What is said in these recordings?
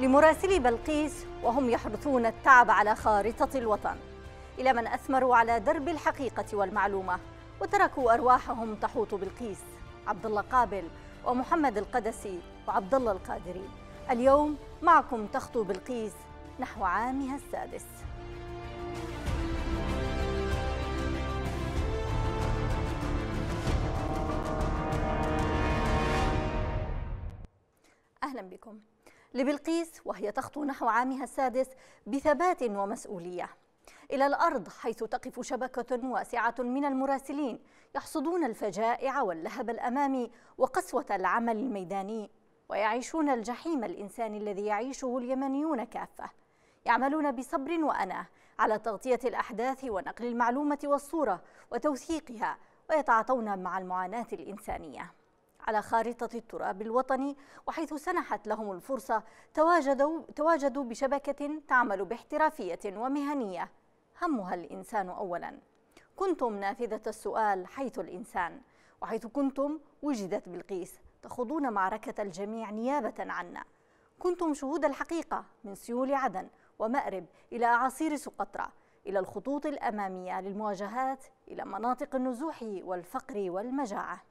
لمراسلي بلقيس وهم يحرثون التعب على خارطة الوطن. إلى من أثمروا على درب الحقيقة والمعلومة وتركوا أرواحهم تحوط بلقيس عبد الله قابل ومحمد القدسي وعبد الله القادري. اليوم معكم تخطو بلقيس نحو عامها السادس. أهلا بكم. لبلقيس وهي تخطو نحو عامها السادس بثبات ومسؤولية. إلى الأرض حيث تقف شبكة واسعة من المراسلين يحصدون الفجائع واللهب الأمامي وقسوة العمل الميداني ويعيشون الجحيم الإنساني الذي يعيشه اليمنيون كافة. يعملون بصبر وأنا على تغطية الأحداث ونقل المعلومة والصورة وتوثيقها ويتعاطون مع المعاناة الإنسانية. على خارطة التراب الوطني وحيث سنحت لهم الفرصة تواجدوا, تواجدوا بشبكة تعمل باحترافية ومهنية. همها الإنسان أولا. كنتم نافذة السؤال حيث الإنسان وحيث كنتم وجدت بلقيس تخوضون معركة الجميع نيابة عنا. كنتم شهود الحقيقة من سيول عدن ومأرب إلى أعاصير سقطرى إلى الخطوط الأمامية للمواجهات إلى مناطق النزوح والفقر والمجاعة.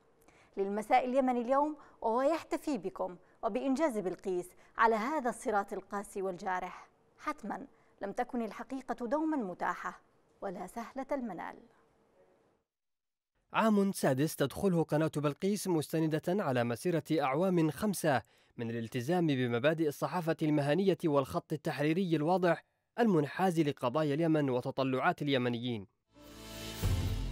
للمساء اليمني اليوم وهو يحتفي بكم وبإنجاز بلقيس على هذا الصراط القاسي والجارح. حتما لم تكن الحقيقة دوما متاحة ولا سهلة المنال. عام سادس تدخله قناة بلقيس مستندة على مسيرة أعوام خمسة من الالتزام بمبادئ الصحافة المهنية والخط التحريري الواضح المنحاز لقضايا اليمن وتطلعات اليمنيين.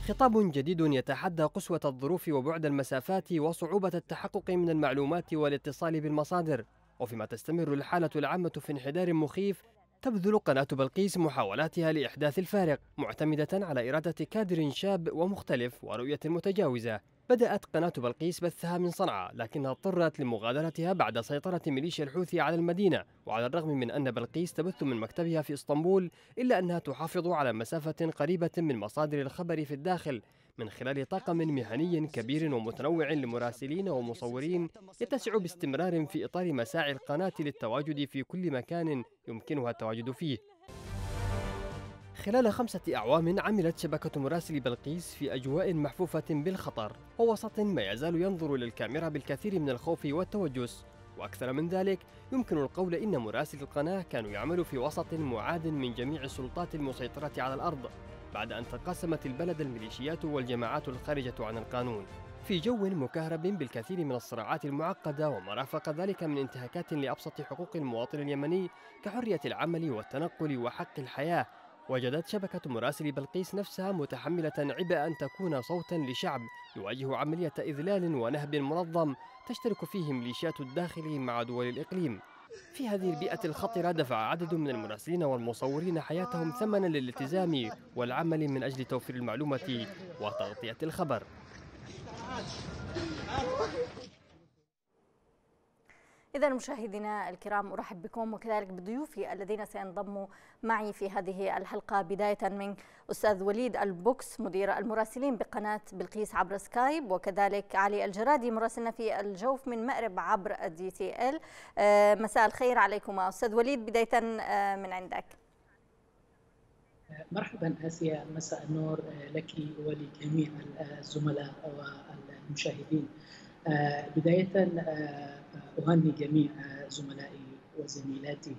خطاب جديد يتحدى قسوة الظروف وبعد المسافات وصعوبة التحقق من المعلومات والاتصال بالمصادر. وفيما تستمر الحالة العامة في انحدار مخيف تبذل قناة بلقيس محاولاتها لإحداث الفارق معتمدة على إرادة كادر شاب ومختلف ورؤية متجاوزة. بدأت قناة بلقيس بثها من صنعاء لكنها اضطرت لمغادرتها بعد سيطرة ميليشيا الحوثي على المدينة وعلى الرغم من أن بلقيس تبث من مكتبها في إسطنبول إلا أنها تحافظ على مسافة قريبة من مصادر الخبر في الداخل من خلال طاقم مهني كبير ومتنوع لمراسلين ومصورين يتسع باستمرار في إطار مساعي القناة للتواجد في كل مكان يمكنها التواجد فيه. خلال خمسة أعوام عملت شبكة مراسل بلقيس في أجواء محفوفة بالخطر ووسط ما يزال ينظر للكاميرا بالكثير من الخوف والتوجس. وأكثر من ذلك يمكن القول إن مراسل القناة كانوا يعملوا في وسط معاد من جميع السلطات المسيطرة على الأرض بعد أن تقاسمت البلد الميليشيات والجماعات الخارجة عن القانون. في جو مكهرب بالكثير من الصراعات المعقدة وما رافق ذلك من انتهاكات لأبسط حقوق المواطن اليمني كحرية العمل والتنقل وحق الحياة. وجدت شبكة مراسل بلقيس نفسها متحملة عبء أن تكون صوتا لشعب يواجه عملية إذلال ونهب منظم تشترك فيه ميليشيات الداخل مع دول الإقليم. في هذه البيئة الخطرة دفع عدد من المراسلين والمصورين حياتهم ثمنا للالتزام والعمل من أجل توفير المعلومة وتغطية الخبر. إذا مشاهدينا الكرام أرحب بكم وكذلك بضيوفي الذين سينضموا معي في هذه الحلقة. بداية من أستاذ وليد البوكس مدير المراسلين بقناة بلقيس عبر سكايب وكذلك علي الجرادي مراسلنا في الجوف من مأرب عبر ال DTL. آه، مساء الخير عليكم أستاذ وليد بداية آه، من عندك. مرحبا آسيا مساء النور لك ولجميع الزملاء والمشاهدين. آه، بداية أهني جميع زملائي وزميلاتي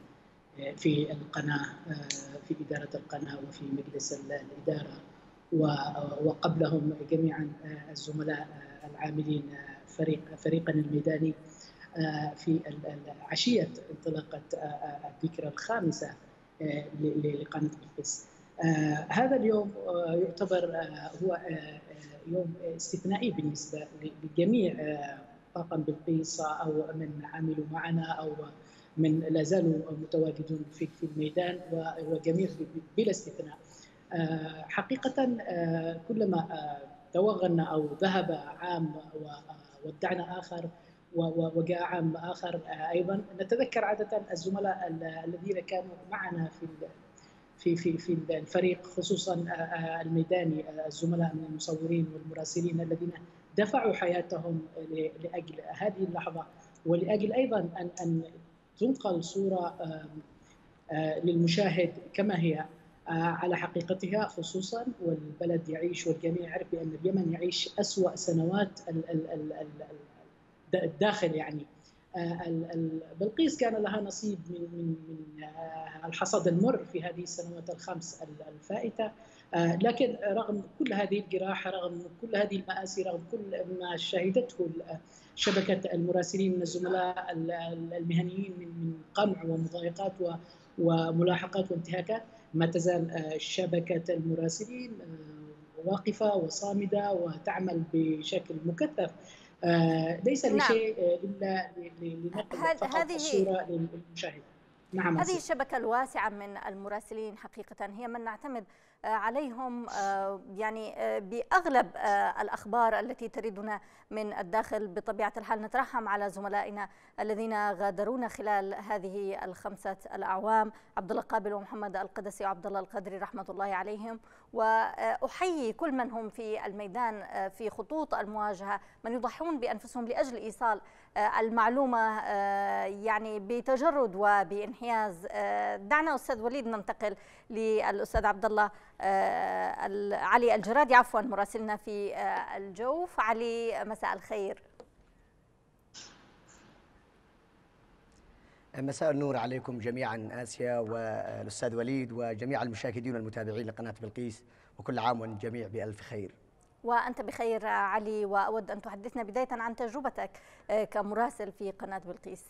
في القناة في إدارة القناة وفي مجلس الإدارة وقبلهم جميعا الزملاء العاملين فريق فريقنا الميداني في عشية انطلاقة الذكرى الخامسة لقناة بلقيس هذا اليوم يعتبر هو يوم استثنائي بالنسبة لجميع طاقم بلقيس أو من عملوا معنا أو من لا زالوا متواجدون في في الميدان وجميع بلا استثناء. آه، حقيقة آه، كلما آه، توغلنا أو ذهب عام وودعنا آخر وجاء عام آخر أيضا نتذكر عادة الزملاء الذين كانوا معنا في في في في الفريق خصوصا الميداني الزملاء من المصورين والمراسلين الذين دفعوا حياتهم لأجل هذه اللحظة ولأجل أيضا ان أن تنقل صورة للمشاهد كما هي على حقيقتها خصوصا والبلد يعيش والجميع يعرف بأن اليمن يعيش أسوأ سنوات الداخل يعني. بلقيس كان لها نصيب من من من الحصد المر في هذه السنوات الخمس الفائتة. لكن رغم كل هذه الجراحة رغم كل هذه المآسي رغم كل ما شهدته شبكة المراسلين من الزملاء المهنيين من قمع ومضايقات وملاحقات وانتهاكات ما تزال شبكة المراسلين واقفة وصامدة وتعمل بشكل مكثف. ليس نعم. لشيء إلا لنقل فقط الصورة للمشاهد. نعم هذه الشبكة الواسعة من المراسلين حقيقة هي من نعتمد آه، عليهم آه، يعني آه، بأغلب الأخبار التي تريدنا من الداخل بطبيعة الحال نترحم على زملائنا الذين غادرونا خلال هذه الخمسة الأعوام. عبد الله قابل ومحمد القدسي وعبد الله القدري رحمة الله عليهم. وأحيي كل من هم في الميدان في خطوط المواجهة. من يضحون بأنفسهم لأجل إيصال المعلومة يعني بتجرد وبانحياز. دعنا أستاذ وليد ننتقل للأستاذ عبد الله آه، علي الجرادي عفوا مراسلنا في آه، الجوف. علي مساء الخير. مساء النور عليكم جميعا آسيا والأستاذ وليد وجميع المشاهدين والمتابعين لقناة بلقيس وكل عام والجميع بألف خير. وأنت بخير علي وأود أن تحدثنا بداية عن تجربتك آه، كمراسل في قناة بلقيس.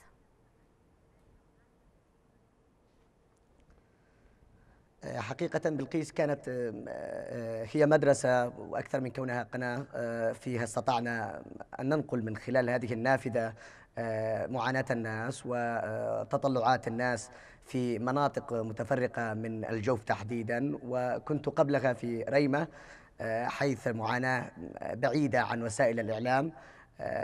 حقيقة بلقيس كانت آه، آه، هي مدرسة وأكثر من كونها قناة آه، فيها استطعنا أن ننقل من خلال هذه النافذة معاناة الناس وتطلعات الناس في مناطق متفرقة من الجوف تحديدا وكنت قبلها في ريمة. حيث معاناة بعيدة عن وسائل الإعلام.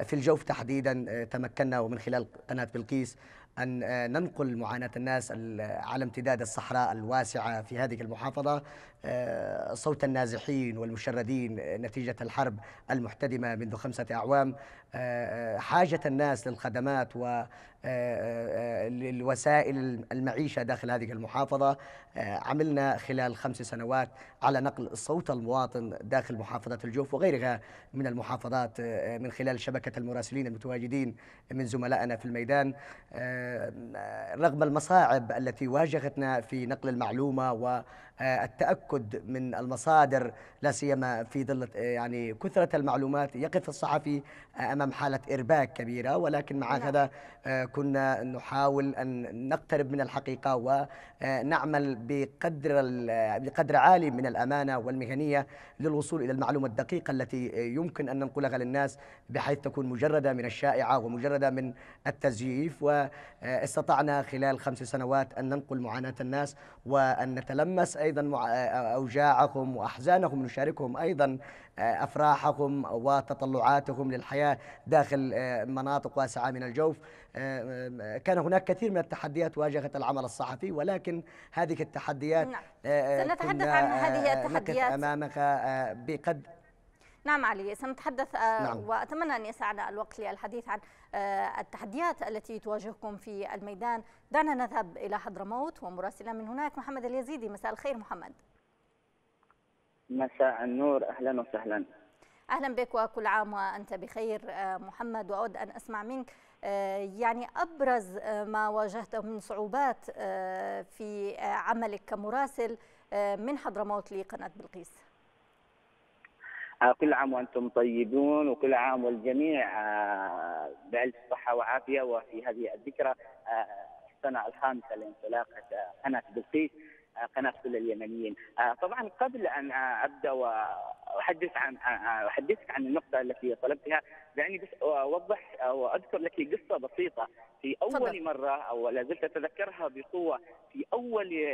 في الجوف تحديدا تمكنا ومن خلال قناة بلقيس أن آه، ننقل معاناة الناس على امتداد الصحراء الواسعة في هذه المحافظة. آه، صوت النازحين والمشردين نتيجة الحرب المحتدمة منذ خمسة أعوام. آه، حاجة الناس للخدمات و للوسائل المعيشة داخل هذه المحافظة. عملنا خلال خمس سنوات على نقل صوت المواطن داخل محافظة الجوف وغيرها من المحافظات من خلال شبكة المراسلين المتواجدين من زملائنا في الميدان. رغم المصاعب التي واجهتنا في نقل المعلومة والتأكد من المصادر لا سيما في ظل يعني كثرة المعلومات يقف الصحفي أمام حالة إرباك كبيرة ولكن مع نعم. هذا كنا نحاول أن نقترب من الحقيقة ونعمل بقدر بقدر عالي من الأمانة والمهنية للوصول إلى المعلومة الدقيقة التي يمكن أن ننقلها للناس بحيث تكون مجردة من الشائعة ومجردة من التزييف واستطعنا خلال خمس سنوات أن ننقل معاناة الناس وأن نتلمس أيضا أوجاعهم وأحزانهم نشاركهم أيضا أفراحهم وتطلعاتهم للحياة داخل مناطق واسعة من الجوف كان هناك كثير من التحديات واجهت العمل الصحفي ولكن هذه التحديات نعم. سنتحدث عن هذه التحديات أمامك بقد نعم علي سنتحدث نعم. وأتمنى أن يسعنا الوقت للحديث عن التحديات التي تواجهكم في الميدان. دعنا نذهب إلى حضرموت ومراسلا من هناك محمد اليزيدي. مساء الخير محمد. مساء النور. أهلا وسهلا. أهلا بك وكل عام وأنت بخير آه، محمد. واود أن أسمع منك آه، يعني أبرز آه، ما واجهته من صعوبات في عملك كمراسل من حضرموت لقناة بلقيس. كل عام وأنتم طيبون وكل عام والجميع بالف صحه وعافية. وفي هذه الذكرى السنة الخامسه لانطلاقه قناة بلقيس. قناة كل اليمنيين. آه، طبعا قبل أن أبدأ وأحدث عن أحدثك عن النقطة التي طلبتها دعني بس أوضح واذكر لك قصة بسيطة. في أول فضل. مرة أو لا زلت أتذكرها بقوة في أول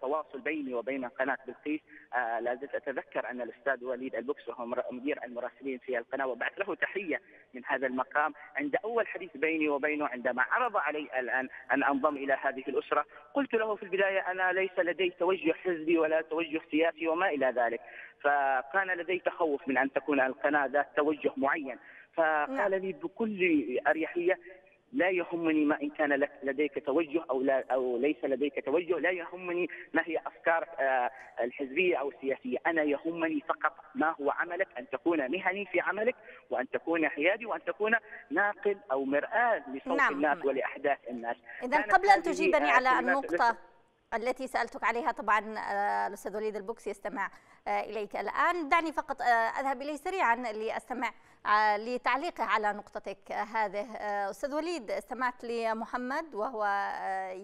تواصل بيني وبين قناة بلقيس آه، لا زلت أتذكر أن الأستاذ وليد البكس وهو مدير المراسلين في القناة وبعث له تحية من هذا المقام. عند أول حديث بيني وبينه عندما عرض علي الآن أن أنضم إلى هذه الأسرة قلت له في البداية أنا ليس لدي توجه حزبي ولا توجه سياسي وما إلى ذلك فكان لدي تخوف من أن تكون القناة ذات توجه معين فقال. لي بكل أريحية لا يهمني ما إن كان لك لديك توجه أو لا أو ليس لديك توجه، لا يهمني ما هي افكارك آه، الحزبية أو السياسية، أنا يهمني فقط ما هو عملك أن تكون مهني في عملك وأن تكون حيادي وأن تكون ناقل أو مرآة لصوت نعم. الناس ولأحداث الناس. كانت قبل أن هذه، تجيبني آه، على النقطة التي سألتك عليها طبعا آه، الأستاذ وليد البوكس يستمع آه، إليك الآن. دعني فقط آه، أذهب إليه سريعا لأستمع لتعليقه على نقطتك هذه. أستاذ وليد استمعت لمحمد وهو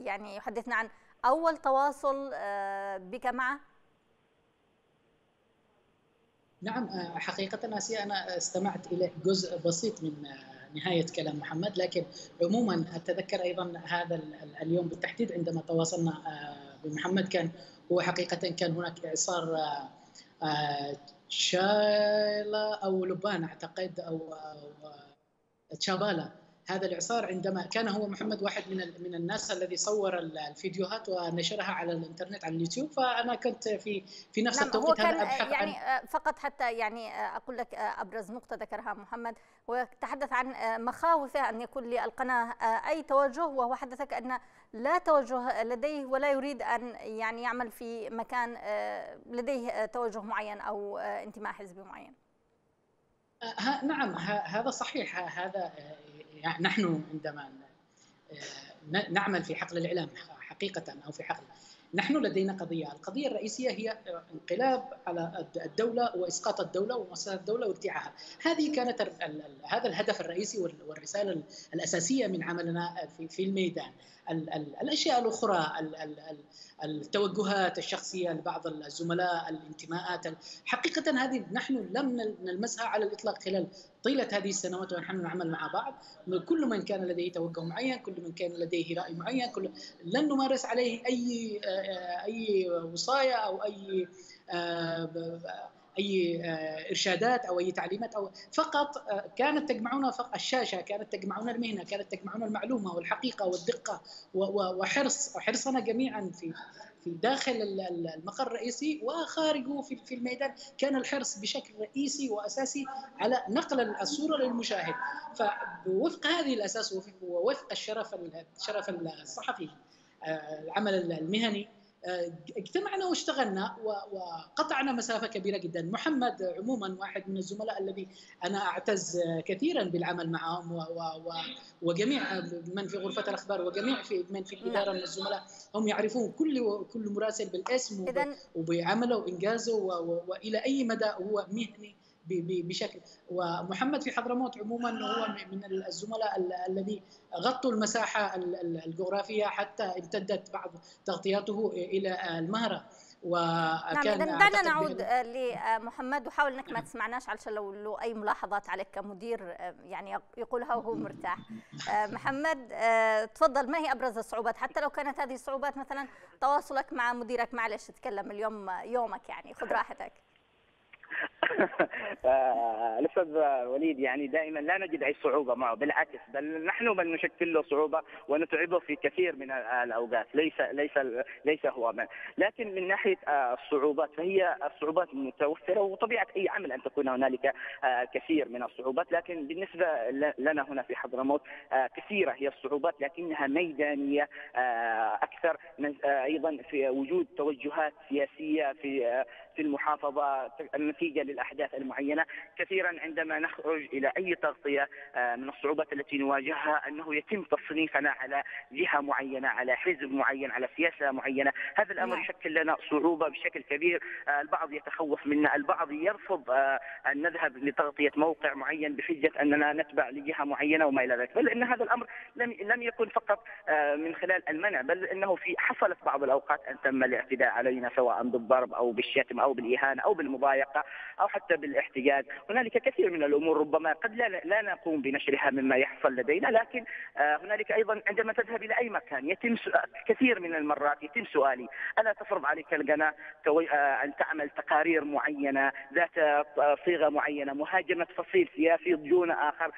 يعني يحدثنا عن أول تواصل بك معه. نعم حقيقة آسيا أنا استمعت إلى جزء بسيط من آه، نهاية كلام محمد لكن عموما أتذكر أيضا هذا ال- ال- اليوم بالتحديد عندما تواصلنا آه، بمحمد كان هو حقيقة كان هناك إعصار آه، آه، شايلا أو لبان أو، آه، تشابالا. هذا الإعصار عندما كان هو محمد واحد من من الناس الذي صور ال- الفيديوهات ونشرها على الإنترنت على اليوتيوب فأنا كنت في في نفس نعم التوقيت. كان هذا أبحث آه، عن يعني آه، فقط حتى يعني آه، أقول لك آه، أبرز نقطة ذكرها محمد وتحدث عن مخاوفه أن يكون للقناة آه، أي توجه وهو حدثك أن لا توجه لديه ولا يريد أن يعني يعمل في مكان لديه توجه معين آه، انتماء حزبي معين. ها نعم هذا صحيح. هذا يعني نحن عندما نعمل في حقل الإعلام حقيقة أو في حقل نحن لدينا قضية. القضية الرئيسية هي انقلاب على الد- الدولة وإسقاط الدولة ومؤسسات الدولة وارتياحها هذه كانت هذا الهدف الرئيسي وال- والرسالة ال- الأساسية من عملنا في الميدان. ال- ال- الأشياء الأخرى ال- ال- ال- التوجهات الشخصية لبعض الزملاء الانتماءات. حقيقة هذه نحن لم نل- نلمسها على الإطلاق خلال طيلة هذه السنوات ونحن نعمل مع بعض. كل من كان لديه توجه معين كل من كان لديه رأي معين كل لن نمارس عليه وصاية أو أي آه، ب- أي آه، إرشادات أو أي تعليمات أو فقط آه، كانت تجمعنا فقط الشاشة كانت تجمعنا المهنة كانت تجمعنا المعلومة والحقيقة والدقة وحرص حرصنا جميعا في في داخل ال- ال- المقر الرئيسي وخارجه في في الميدان. كان الحرص بشكل رئيسي وأساسي على نقل الصورة للمشاهد. فوفق هذه الأساس وفق- ووفق الشرف ال- الشرف الصحفي آه، العمل المهني اجتمعنا واشتغلنا وقطعنا مسافة كبيرة جدا. محمد عموما واحد من الزملاء الذي أنا أعتز كثيرا بالعمل معهم و و و وجميع من في غرفة الأخبار وجميع في من في الإدارة من الزملاء هم يعرفون كل كل مراسل بالاسم وبعمله وإنجازه وإلى أي مدى هو مهني بشكل. ومحمد في حضرموت عموما هو من الزملاء ال- الذي غطوا المساحة ال- ال- الجغرافية حتى امتدت بعض تغطياته إلى المهرة. نعم وكان إذا دعنا نعود آه، لمحمد وحاول إنك ما تسمعناش علشان لو له أي ملاحظات عليك كمدير آه، يعني يق- يقولها وهو مرتاح. آه، محمد آه، تفضل ما هي أبرز الصعوبات؟ حتى لو كانت هذه الصعوبات مثلا تواصلك مع مديرك معلش تتكلم اليوم يومك يعني خذ راحتك. الاستاذ وليد يعني دائما لا نجد أي صعوبة معه بالعكس بل نحن من نشكل له صعوبة ونتعبه في كثير من ال- الأوقات ليس ليس ليس هو من. لكن من ناحية الصعوبات فهي الصعوبات متوفرة وطبيعة أي عمل أن تكون هنالك كثير من الصعوبات لكن بالنسبة لنا هنا في حضرموت كثيرة هي الصعوبات لكنها ميدانية أكثر أيضا في وجود توجهات سياسية في في المحافظه النتيجة للأحداث المعينة. كثيرا عندما نخرج إلى أي تغطية آه، من الصعوبات التي نواجهها أنه يتم تصنيفنا على جهة معينة على حزب معين على سياسة معينة. هذا الأمر نعم. يشكل لنا صعوبة بشكل كبير. آه، البعض يتخوف منا. البعض يرفض آه، أن نذهب لتغطية موقع معين بحجة أننا نتبع لجهة معينة وما إلى ذلك. بل إن هذا الأمر لم لم يكن فقط من خلال المنع بل إنه في حصلت بعض الأوقات أن تم الاعتداء علينا سواء بالضرب أو بالشتم أو بالإهانة أو بالمضايقة أو حتى بالاحتجاج. هنالك كثير من الأمور ربما قد لا لا نقوم بنشرها مما يحصل لدينا لكن آه، هنالك أيضا عندما تذهب إلى أي مكان يتم كثير من المرات يتم سؤالي ألا تفرض عليك القناه آه، أن تعمل تقارير معينة ذات آه، صيغة معينة مهاجمة فصيل سياسي دون آخر؟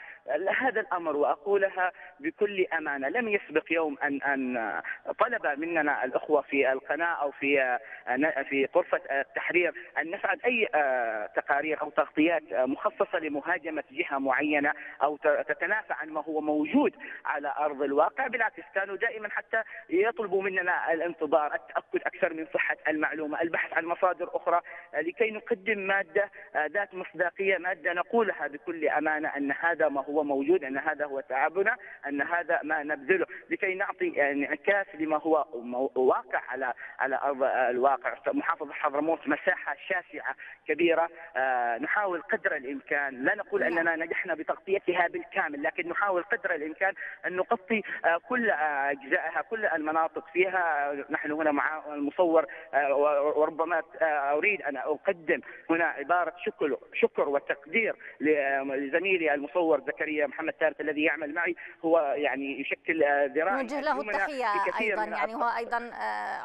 هذا الأمر وأقولها بكل أمانة. لم يسبق يوم أن أن طلب مننا الأخوة في القناة أو في آه، في غرفة التحرير أن نفعل أي آه، تقارير أو تغطيات مخصصة لمهاجمة جهة معينة أو تتنافى عن ما هو موجود على أرض الواقع. بالعكس كانوا دائما حتى يطلبوا مننا الانتظار التاكد أكثر من صحة المعلومة البحث عن مصادر أخرى لكي نقدم مادة ذات مصداقية مادة نقولها بكل أمانة أن هذا ما هو موجود أن هذا هو تعبنا أن هذا ما نبذله. لكي نعطي إنعكاس لما هو واقع على على أرض الواقع. محافظة حضرموت مساحة شاسعة كبيرة. آه، نحاول قدر الإمكان لا نقول نعم. أننا نجحنا بتغطيتها بالكامل لكن نحاول قدر الإمكان أن نغطي آه، كل أجزائها كل المناطق فيها. نحن هنا مع المصور آه، وربما أريد أن أقدم هنا عباره شكر شكر وتقدير لزميلي المصور زكريا محمد ثابت الذي يعمل معي. هو يعني يشكل ذراع نوجه له التحية أيضا. يعني هو أيضا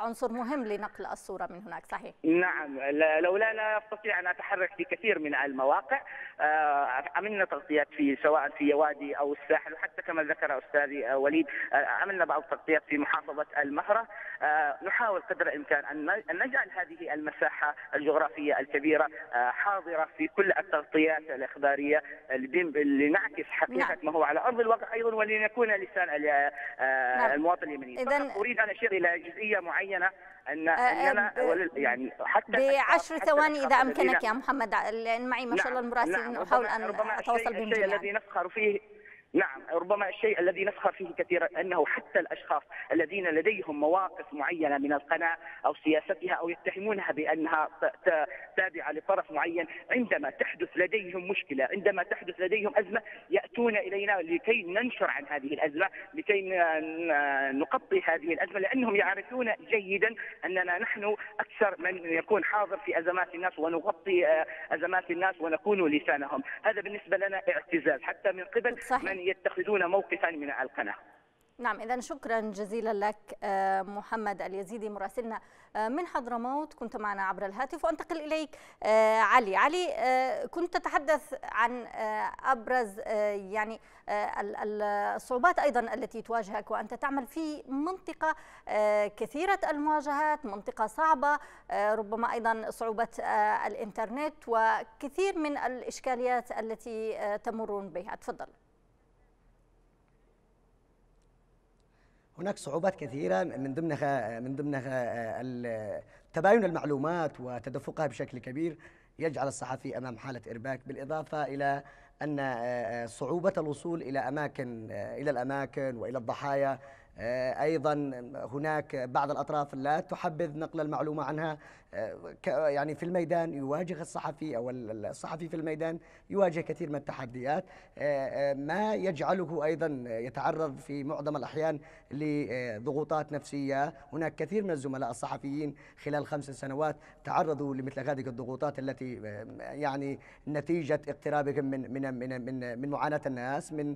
عنصر مهم لنقل الصورة من هناك صحيح. نعم. لولا لا أستطيع أن أتحرك في كثير من المواقع آه، عملنا تغطيات في سواء في يوادي أو الساحل وحتى كما ذكر أستاذي آه، وليد آه، عملنا بعض التغطيات في محافظة المهرة نحاول قدر الإمكان أن نجعل هذه المساحة الجغرافية الكبيرة حاضرة في كل التغطيات الإخبارية لنعكس حقيقة نعم. ما هو على أرض الواقع أيضا ولنكون لسان نعم. المواطن اليمني. أريد أن أشير إلى جزئية معينة أن أننا يعني حتى بعشر ثواني إذا أمكنك يا محمد. لأن معي ما شاء الله نعم، المراسلين نعم احاول أن أتواصل بهم جميعا الذي نفخر فيه نعم ربما الشيء الذي نفخر فيه كثيرا أنه حتى الأشخاص الذين لديهم مواقف معينة من القناة أو سياستها أو يتهمونها بأنها تابعة لطرف معين عندما تحدث لديهم مشكلة عندما تحدث لديهم أزمة يأتون إلينا لكي ننشر عن هذه الأزمة لكي نغطي هذه الأزمة لأنهم يعرفون جيدا أننا نحن أكثر من يكون حاضر في أزمات الناس ونغطي آه، أزمات الناس ونكون لسانهم هذا بالنسبة لنا اعتزاز حتى من قبل صحيح. من يتخذون موقفا من القناة. نعم إذا شكرا جزيلا لك آه، محمد اليزيدي مراسلنا آه، من حضرموت. كنت معنا عبر الهاتف وأنتقل إليك آه، علي. علي كنت تتحدث عن أبرز يعني الصعوبات أيضا التي تواجهك وأنت تعمل في منطقة كثيرة المواجهات منطقة صعبة ربما أيضا صعوبة الإنترنت وكثير من الإشكاليات التي تمرون بها. تفضل. هناك صعوبات كثيرة من ضمنها من ضمنها تباين المعلومات وتدفقها بشكل كبير يجعل الصحفي أمام حالة إرباك بالإضافة إلى أن صعوبة الوصول إلى أماكن إلى الأماكن وإلى الضحايا أيضا هناك بعض الأطراف لا تحبذ نقل المعلومة عنها. يعني في الميدان يواجه الصحفي أو الصحفي في الميدان يواجه كثير من التحديات. ما يجعله أيضا يتعرض في معظم الأحيان لضغوطات نفسية. هناك كثير من الزملاء الصحفيين خلال خمس سنوات تعرضوا لمثل هذه الضغوطات التي يعني نتيجة اقترابهم من من من من, من معاناة الناس من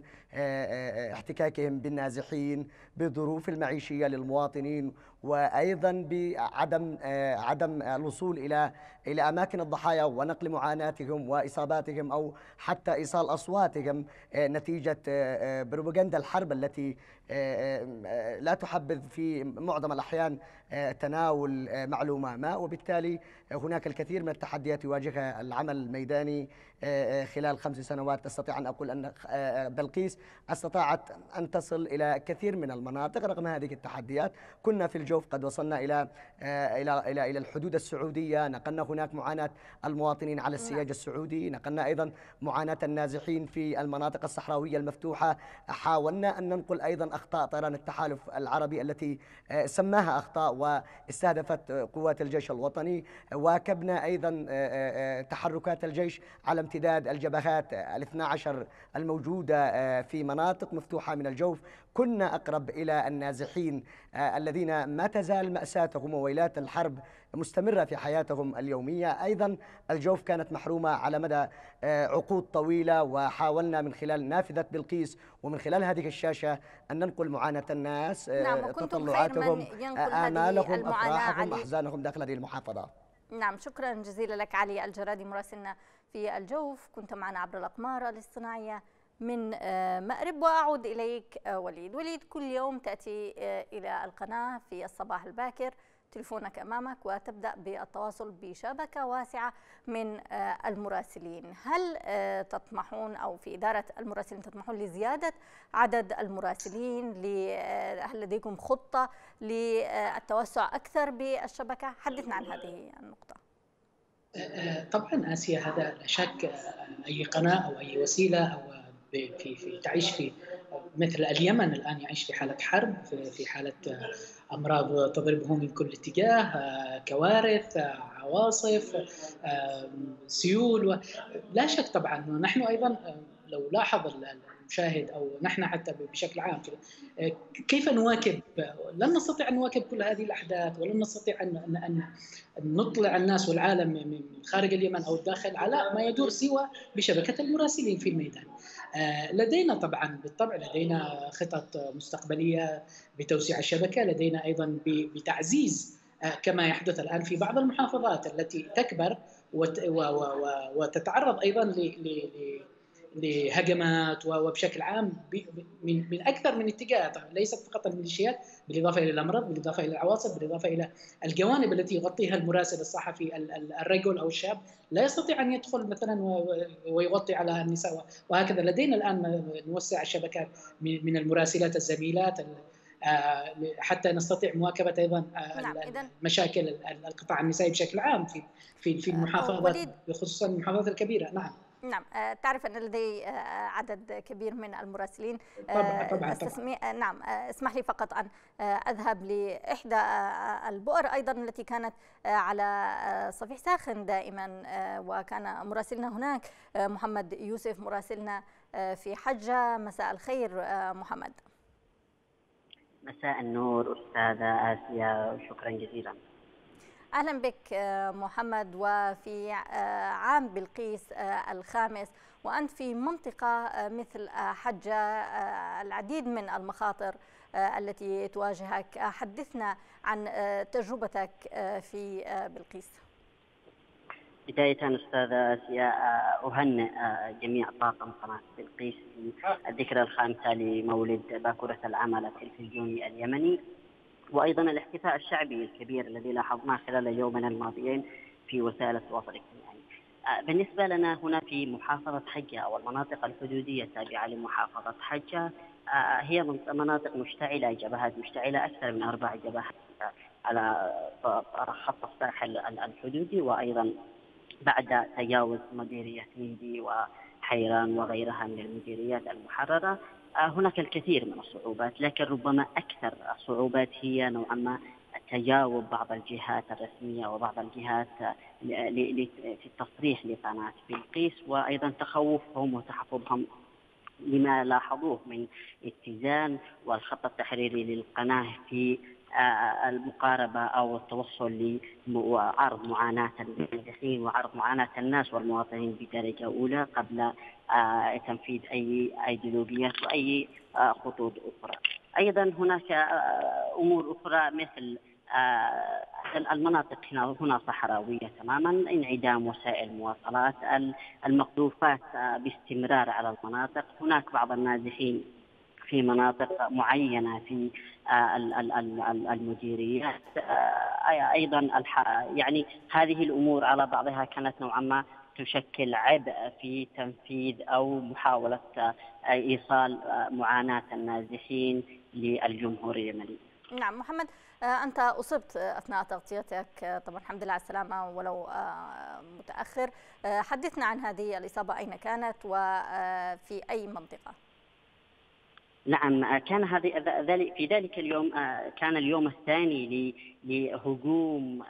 احتكاكهم بالنازحين بالظروف المعيشية للمواطنين وأيضا بعدم عدم الوصول إلى إلى أماكن الضحايا ونقل معاناتهم وإصاباتهم أو حتى إيصال أصواتهم نتيجة بروباغندا الحرب التي لا تحبذ في معظم الأحيان تناول معلومه ما وبالتالي هناك الكثير من التحديات يواجهها العمل الميداني آه، آه، خلال خمس سنوات. أستطيع أن أقول أن آه، بلقيس أستطاعت أن تصل إلى كثير من المناطق رغم هذه التحديات. كنا في الجوف قد وصلنا إلى إلى إلى إلى الحدود السعودية. نقلنا هناك معاناة المواطنين على السياج. السعودي. نقلنا أيضا معاناة النازحين في المناطق الصحراوية المفتوحة. حاولنا أن ننقل أيضا أخطاء طيران التحالف العربي التي سماها أخطاء واستهدفت قوات الجيش الوطني واكبنا أيضا تحركات الجيش على امتداد الجبهات الاثنى عشر الموجودة آه، في مناطق مفتوحة من الجوف. كنا أقرب إلى النازحين آه، الذين ما تزال مأساتهم وويلات الحرب مستمرة في حياتهم اليومية. أيضا الجوف كانت محرومة على مدى آه، عقود طويلة وحاولنا من خلال نافذة بلقيس ومن خلال هذه الشاشة أن ننقل معاناة الناس نعم تطلعاتهم آمالهم أفراحهم أحزانهم داخل هذه المحافظة. نعم شكرا جزيلا لك علي الجرادي مراسلنا في الجوف. كنت معنا عبر الأقمار الاصطناعية من آه، مأرب وأعود إليك آه، وليد. وليد كل يوم تأتي آه، إلى القناة في الصباح الباكر. تلفونك أمامك وتبدأ بالتواصل بشبكة واسعة من المراسلين. هل تطمحون أو في إدارة المراسلين تطمحون لزيادة عدد المراسلين؟ هل لديكم خطة للتوسع أكثر بالشبكة؟ حدثنا عن هذه النقطة. طبعا آسيا هذا لا شك أي قناة أو أي وسيلة أو في في تعيش في مثل اليمن الآن يعيش في حالة حرب في حالة أمراض تضربه من كل اتجاه كوارث عواصف سيول لا شك طبعا نحن أيضا لو لاحظ المشاهد أو نحن حتى بشكل عام كيف نواكب لن نستطيع أن نواكب كل هذه الأحداث ولن نستطيع أن أن نطلع الناس والعالم من خارج اليمن أو الداخل على ما يدور سوى بشبكة المراسلين في الميدان. لدينا طبعا بالطبع لدينا خطط مستقبلية بتوسيع الشبكة، لدينا أيضا بتعزيز كما يحدث الآن في بعض المحافظات التي تكبر وتتعرض أيضا لهجمات وبشكل عام من من أكثر من اتجاه ليست فقط الميليشيات بالإضافة إلى الأمراض بالإضافة إلى العواصف بالإضافة إلى الجوانب التي يغطيها المراسل الصحفي الرجل أو الشاب. لا يستطيع أن يدخل مثلا ويغطي على النساء وهكذا. لدينا الآن نوسع الشبكات من المراسلات الزميلات حتى نستطيع مواكبة أيضا نعم مشاكل القطاع النسائي بشكل عام في في في المحافظات خصوصا المحافظات الكبيرة. نعم. نعم تعرف أن لدي عدد كبير من المراسلين طبعا طبعا, طبعا. نعم اسمح لي فقط أن أذهب لإحدى البؤر أيضا التي كانت على صفيح ساخن دائما وكان مراسلنا هناك محمد يوسف مراسلنا في حجة. مساء الخير محمد. مساء النور أستاذة آسيا وشكرا جزيلا. أهلا بك محمد وفي عام بلقيس الخامس. وأنت في منطقة مثل حجة العديد من المخاطر التي تواجهك. حدثنا عن تجربتك في بلقيس. بداية أستاذة آسيا أهنئ جميع طاقم قناة بلقيس. في الذكرى الخامسة لمولد باكورة العمل التلفزيوني اليمني. وأيضا الاحتفاء الشعبي الكبير الذي لاحظناه خلال اليومين الماضيين في وسائل التواصل الاجتماعي. بالنسبة لنا هنا في محافظة حجة أو المناطق الحدودية التابعة لمحافظة حجة هي مناطق مشتعلة جبهات مشتعلة أكثر من أربع جبهات على خط الساحل الحدودي وأيضا بعد تجاوز مديرية ميدي وحيران وغيرها من المديريات المحررة هناك الكثير من الصعوبات لكن ربما أكثر الصعوبات هي نوعا ما تجاوب بعض الجهات الرسمية وبعض الجهات في التصريح لقناة بلقيس وأيضا تخوفهم وتحفظهم لما لاحظوه من اتزان والخط التحريري للقناة في المقاربة أو التوصل لعرض معاناة المنجحين وعرض معاناة الناس والمواطنين بدرجة أولى قبل تنفيذ أي أيديولوجيات وأي خطوط أخرى. أيضا هناك أمور أخرى مثل المناطق هنا هنا صحراوية تماما انعدام وسائل المواصلات المقذوفات باستمرار على المناطق. هناك بعض النازحين في مناطق معينة في المديريات أيضا يعني هذه الأمور على بعضها كانت نوعا ما تشكل عبء في تنفيذ أو محاولة إيصال معاناة النازحين للجمهور اليمني. نعم محمد أنت أصبت أثناء تغطيتك طبعا الحمد لله على السلامة ولو متأخر حدثنا عن هذه الإصابة أين كانت وفي أي منطقة؟ نعم كان هذه في ذلك اليوم كان اليوم الثاني لهجوم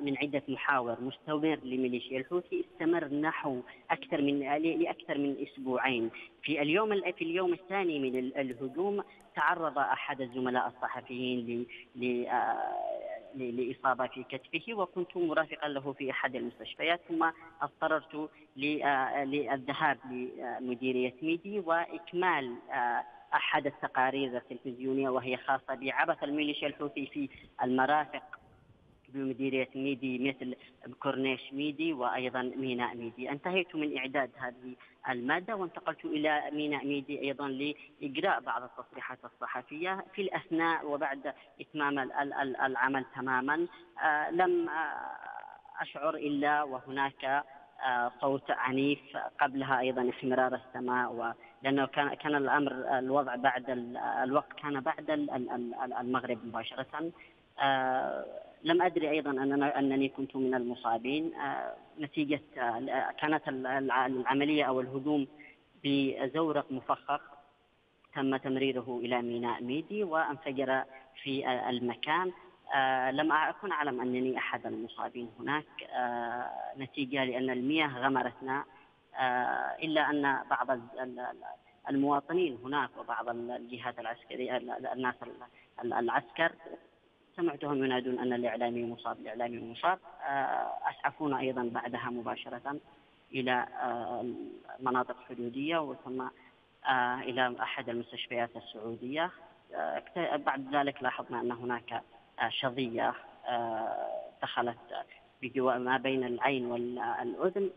من عدة محاور. مستمر لميليشيا. الحوثي استمر نحو أكثر من لأكثر من أسبوعين. في اليوم في اليوم الثاني من الهجوم تعرض أحد الزملاء الصحفيين ل لإصابة في كتفه وكنت مرافقا له في أحد المستشفيات ثم أضطررت للذهاب لمديرية ميدي وإكمال أحد التقارير التلفزيونية وهي خاصة بعبث الميليشيا الحوثي في المرافق بمديرية ميدي مثل كورنيش ميدي وأيضا ميناء ميدي. انتهيت من إعداد هذه المادة وانتقلت إلى ميناء ميدي أيضا لإجراء بعض التصريحات الصحفية. في الأثناء وبعد إتمام العمل تماما آه، لم أشعر إلا وهناك صوت عنيف قبلها أيضا احمرار السماء لأنه كان كان الأمر الوضع بعد الوقت كان بعد المغرب مباشرة. آه، لم أدري أيضا اننا أنني كنت من المصابين. آه، نتيجة آه، كانت العملية أو الهجوم بزورق مفخخ تم تمريره إلى ميناء ميدي وانفجر في المكان. آه لم أكن أعلم أنني أحد المصابين هناك. آه نتيجة لأن المياه غمرتنا. إلا أن بعض المواطنين هناك وبعض الجهات العسكرية الناس العسكر سمعتهم ينادون أن الإعلامي مصاب الإعلامي مصاب. آه، أسعفونا أيضا بعدها مباشرة إلى المناطق آه، الحدودية وثم آه، إلى أحد المستشفيات السعودية. بعد ذلك لاحظنا أن هناك شظية دخلت بجوار ما بين العين والأذن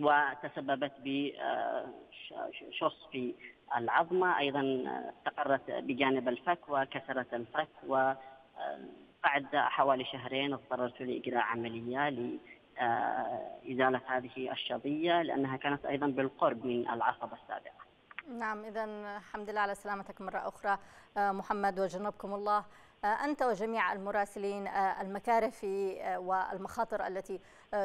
وتسببت بشص في العظمة. أيضا استقرت بجانب الفك وكسرت الفك وبعد حوالي شهرين اضطررت لإجراء عملية لإزالة هذه الشظية لأنها كانت أيضا بالقرب من العصب السابقة. نعم إذا الحمد لله على سلامتك مرة أخرى محمد وجنبكم الله. آه، أنت وجميع المراسلين آه، المكاره في آه، والمخاطر التي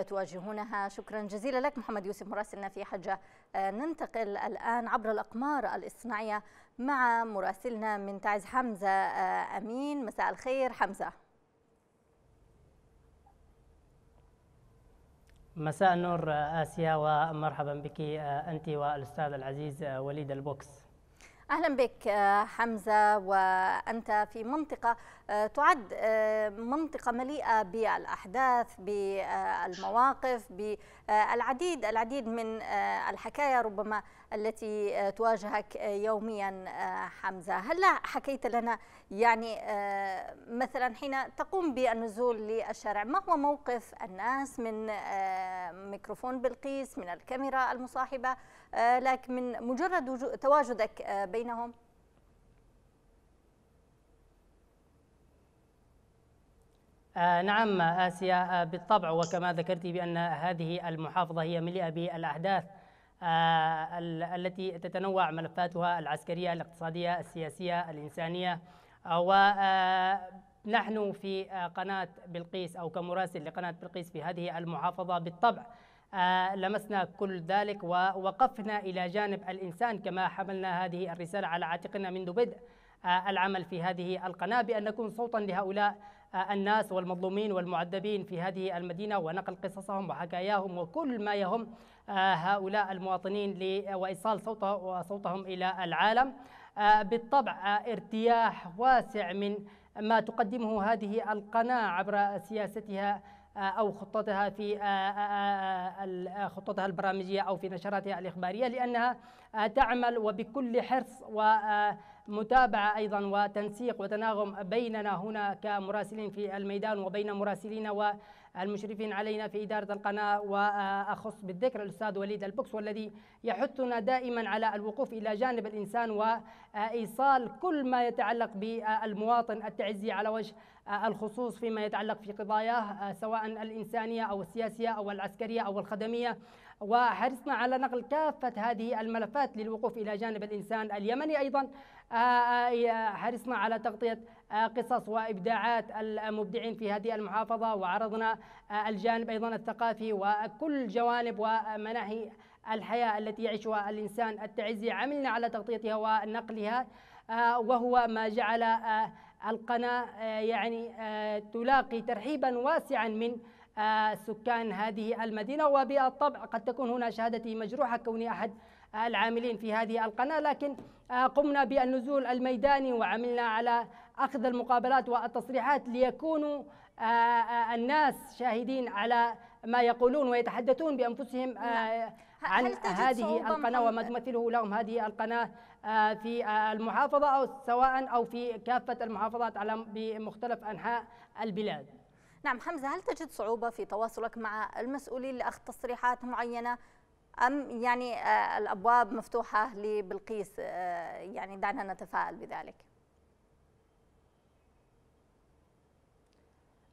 تواجهونها. شكرا جزيلا لك محمد يوسف مراسلنا في حجة. ننتقل الآن عبر الأقمار الاصطناعية مع مراسلنا من تعز حمزة أمين. مساء الخير حمزة. مساء النور آسيا ومرحبا بك أنت والأستاذ العزيز وليد البوكس. أهلا بك آه، حمزة وأنت في منطقة آه، تعد آه، منطقة مليئة بالأحداث بالمواقف بالعديد العديد من الحكايا ربما التي تواجهك يوميا حمزة. هل حكيت لنا يعني مثلا حين تقوم بالنزول للشارع ما هو موقف الناس من ميكروفون بلقيس من الكاميرا المصاحبة لكن من مجرد تواجدك آه، بينهم. آه نعم آسيا آه بالطبع وكما ذكرت بأن هذه المحافظة هي مليئة بالأحداث آه التي تتنوع ملفاتها العسكرية الاقتصادية السياسية الإنسانية. آه ونحن في قناة بلقيس أو كمراسل لقناة بلقيس في هذه المحافظة بالطبع آه، لمسنا كل ذلك ووقفنا إلى جانب الإنسان كما حملنا هذه الرسالة على عاتقنا منذ بدء. آه، العمل في هذه القناة بأن نكون صوتا لهؤلاء آه، الناس والمظلومين والمعذبين في هذه المدينة ونقل قصصهم وحكاياهم وكل ما يهم هؤلاء المواطنين وإيصال صوتهم إلى العالم. بالطبع ارتياح واسع من ما تقدمه هذه القناة عبر سياستها آه، أو خطتها في آه، آه، خطتها البرامجية أو في نشراتها الإخبارية لأنها تعمل وبكل حرص ومتابعة أيضا وتنسيق وتناغم بيننا هنا كمراسلين في الميدان وبين مراسلين والمشرفين علينا في إدارة القناة وأخص بالذكر الأستاذ وليد البوكس والذي يحثنا دائما على الوقوف إلى جانب الإنسان وإيصال كل ما يتعلق بالمواطن التعزي على وجه الخصوص فيما يتعلق في قضاياه سواء الإنسانية أو السياسية أو العسكرية أو الخدمية. وحرصنا على نقل كافة هذه الملفات للوقوف إلى جانب الإنسان اليمني أيضا. حرصنا على تغطية آه، قصص وإبداعات المبدعين في هذه المحافظة وعرضنا الجانب أيضا الثقافي وكل جوانب ومناهي الحياة التي يعيشها الإنسان التعزي عملنا على تغطيتها ونقلها وهو ما جعل القناة يعني تلاقي ترحيبا واسعا من سكان هذه المدينة. وبالطبع قد تكون هنا شهادتي مجروحة كوني أحد العاملين في هذه القناة لكن قمنا بالنزول الميداني وعملنا على أخذ المقابلات والتصريحات ليكونوا الناس شاهدين على ما يقولون ويتحدثون بأنفسهم نعم. عن هذه القناة وما تمثله لهم هذه القناة في المحافظة أو سواء أو في كافة المحافظات على بمختلف أنحاء البلاد؟ نعم حمزة هل تجد صعوبة في تواصلك مع المسؤولين لأخذ تصريحات معينة؟ أم يعني آه، الأبواب مفتوحة لبلقيس آه، يعني دعنا نتفائل بذلك.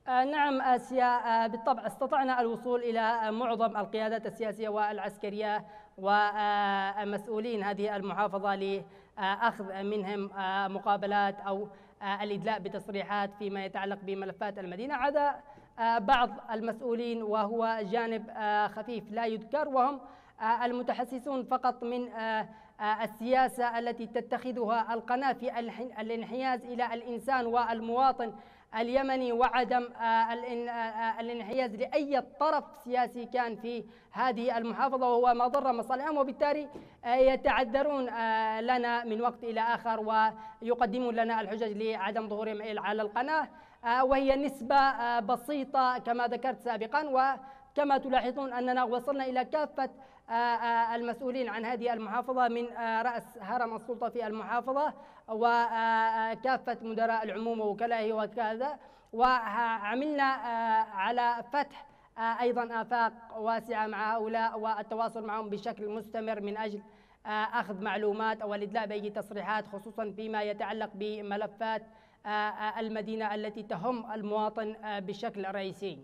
آه، نعم آسيا بالطبع استطعنا الوصول إلى معظم القيادات السياسية والعسكرية ومسؤولين هذه المحافظة لأخذ منهم مقابلات أو الإدلاء بتصريحات فيما يتعلق بملفات المدينة. عدا بعض المسؤولين وهو جانب خفيف لا يذكر وهم المتحسسون فقط من آه، آه، السياسة التي تتخذها القناة في الانحياز إلى الإنسان والمواطن اليمني وعدم الانحياز لأي طرف سياسي كان في هذه المحافظة وهو ما ضر مصالحهم وبالتالي يتعذرون لنا من وقت إلى آخر ويقدمون لنا الحجج لعدم ظهورهم على القناة. وهي نسبة بسيطة كما ذكرت سابقا. وكما تلاحظون أننا وصلنا إلى كافة آه، آه، المسؤولين عن هذه المحافظة من آه، رأس هرم السلطة في المحافظة وكافة مدراء العموم ووكلائه وكذا. وعملنا على فتح أيضا آفاق واسعة مع هؤلاء والتواصل معهم بشكل مستمر من أجل أخذ معلومات أو الإدلاء بأي تصريحات خصوصا فيما يتعلق بملفات المدينة التي تهم المواطن بشكل رئيسي.